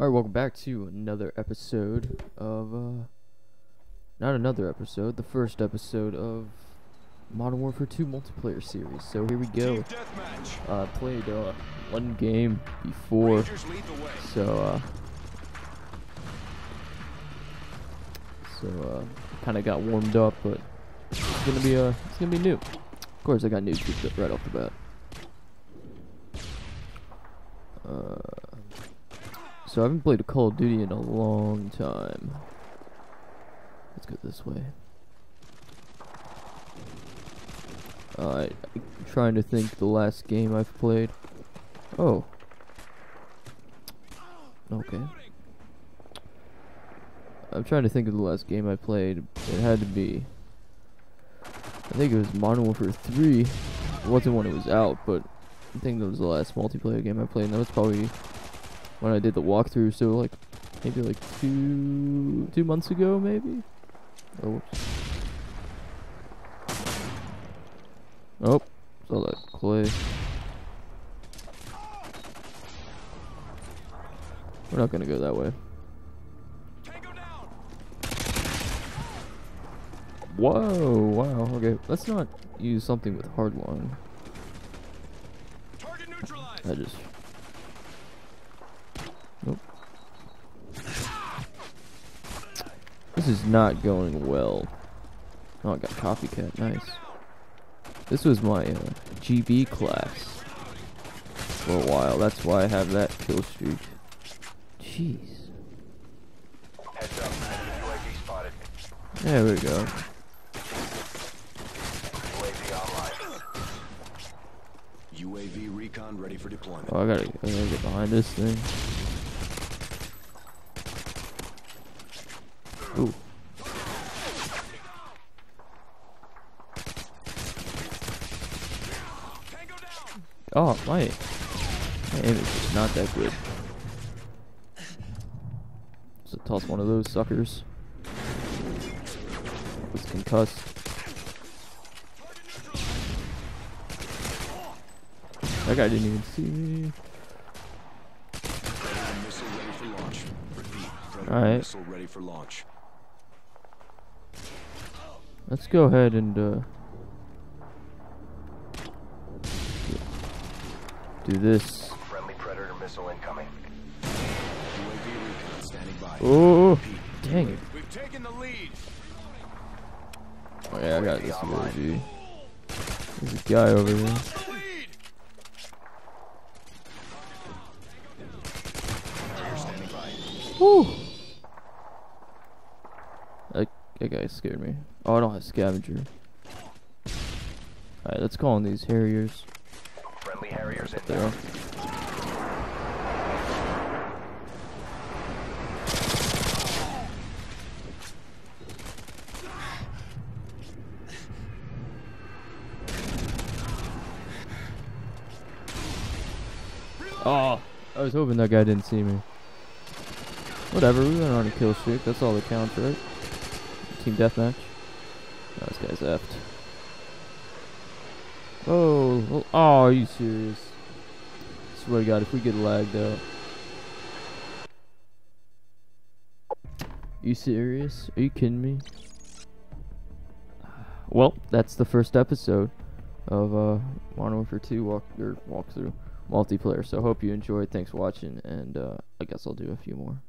Alright, welcome back to another episode of, uh, not another episode, the first episode of Modern Warfare 2 multiplayer series. So here we go. Uh, played, uh, one game before, so, uh, so, uh, kinda got warmed up, but it's gonna be, uh, it's gonna be new. Of course, I got news right off the bat. Uh, so I haven't played a Call of Duty in a long time. Let's go this way. Uh, I'm trying to think the last game I've played. Oh. Okay. I'm trying to think of the last game I played. It had to be. I think it was Modern Warfare 3. It wasn't when it was out, but I think that was the last multiplayer game I played. And that was probably when I did the walkthrough. So like maybe like two two months ago, maybe. Oh, whoops. Oh, saw that clay. We're not gonna go that way. Whoa, wow, okay. Let's not use something with hardline. I just... Nope. This is not going well. Oh, I got copycat, nice. This was my uh, GB class for a while. That's why I have that kill streak. Jeez. There we go. UAV recon ready for deployment. Oh, I gotta, I gotta get behind this thing. Ooh. Oh, my, my aim is just not that good. So toss one of those suckers. Was concussed. That guy didn't even see me. Predator missile ready for launch. Repeat. Predator Alright. missile ready for launch. Let's go ahead and uh, do this. Friendly Predator missile incoming. UAV recon standing by. Oh, dang it. We've taken the lead. Oh yeah, I got this UAV. There's a guy over there. The lead. Predator standing by. Woo! That, that guy scared me. Oh, I don't have scavenger. Alright, let's call on these Harriers. Friendly Harriers in There. Oh, I was hoping that guy didn't see me. Whatever, we went on a kill streak. That's all that counts, right? Team deathmatch. Oh, this guy's effed. Oh, oh, oh, are you serious? Swear to God, if we get lagged out. You serious? Are you kidding me? Well, that's the first episode of uh, Modern Warfare 2 walk or walkthrough multiplayer. So hope you enjoyed. Thanks for watching, and uh, I guess I'll do a few more.